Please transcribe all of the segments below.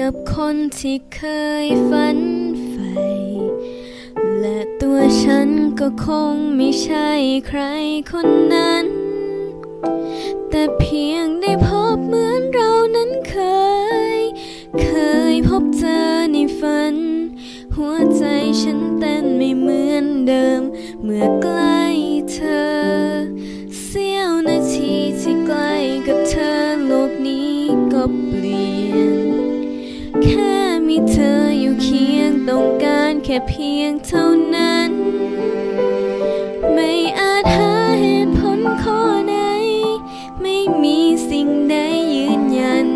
กับคนที่เคยฝันใฝ่และตัวฉันก็คงไม่ใช่ใครคนนั้น แต่เพียงได้พบเมือ เมื่อใกล้เธอ เสี้ยวนาทีที่ใกล้กับเธอโลกนี้ก็เปลี่ยน แค่มีเธออยู่เคียงต้องการแค่เพียงเท่านั้น ไม่อาจหาเหตุผลข้อไหนไม่มีสิ่งใดยืนยัน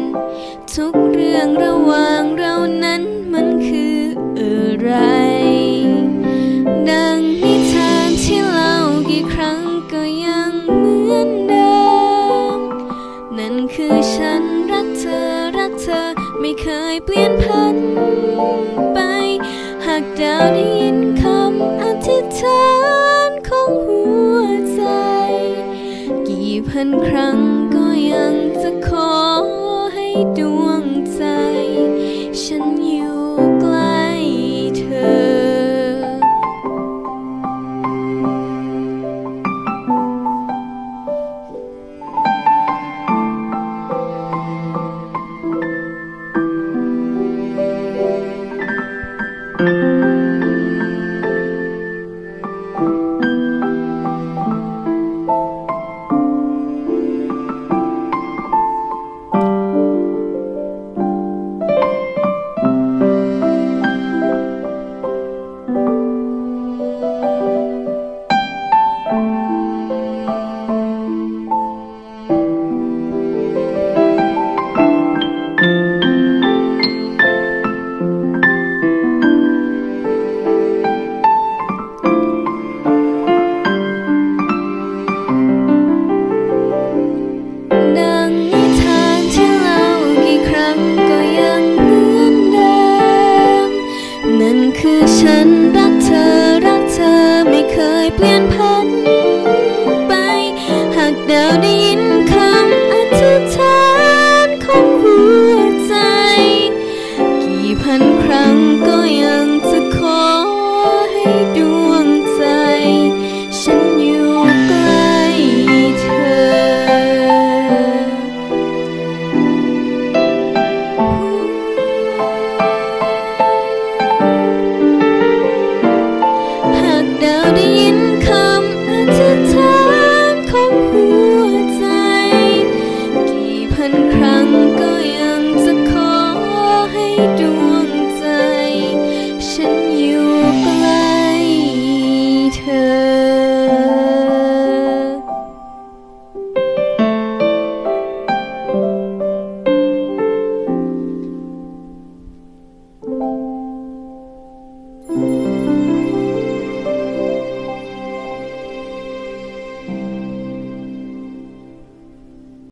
ทุกเรื่องระหว่างเรานั้นมันคืออะไร เคยเปลี่ยนพันไป หากดาวได้ยินคำอธิษฐานของหัวใจ กี่พันครั้งก็ยังจะขอให้ดวง คือฉันรักเธอรักเธอไม่เคยเปลี่ยนพันไป หากดาวได้ยินคำอธิษฐานของหัวใจ กี่พันครั้งก็ยัง